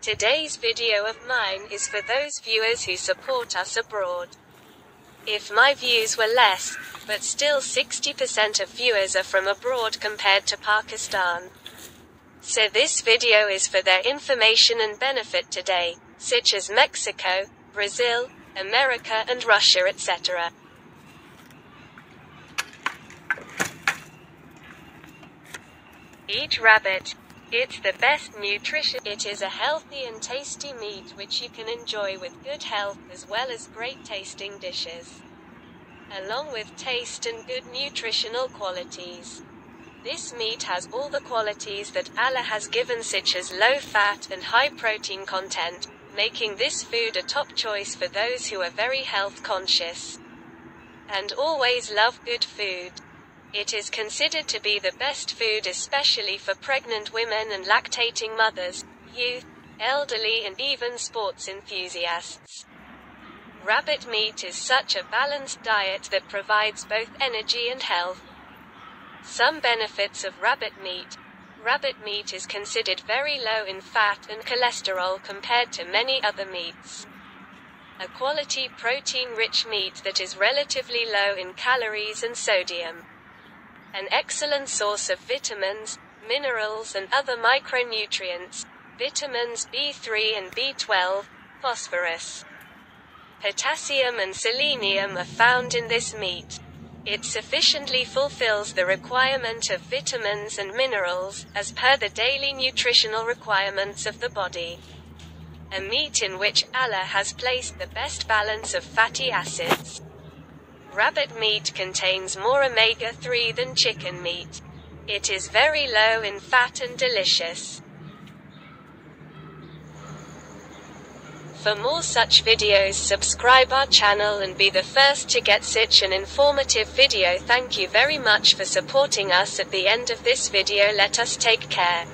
Today's video of mine is for those viewers who support us abroad. If my views were less, but still 60% of viewers are from abroad compared to Pakistan. So this video is for their information and benefit today, such as Mexico, Brazil, America and Russia etc. Eat rabbit. It's the best nutrition. It is a healthy and tasty meat which you can enjoy with good health as well as great tasting dishes. Along with taste and good nutritional qualities. This meat has all the qualities that Allah has given such as low fat and high protein content, making this food a top choice for those who are very health conscious. And always love good food. It is considered to be the best food especially for pregnant women and lactating mothers, youth, elderly and even sports enthusiasts. Rabbit meat is such a balanced diet that provides both energy and health. Some benefits of rabbit meat. Rabbit meat is considered very low in fat and cholesterol compared to many other meats. A quality protein rich meat that is relatively low in calories and sodium an excellent source of vitamins, minerals and other micronutrients, vitamins B3 and B12, phosphorus. Potassium and selenium are found in this meat. It sufficiently fulfills the requirement of vitamins and minerals, as per the daily nutritional requirements of the body. A meat in which Allah has placed the best balance of fatty acids. Rabbit meat contains more omega-3 than chicken meat. It is very low in fat and delicious. For more such videos subscribe our channel and be the first to get such an informative video thank you very much for supporting us at the end of this video let us take care.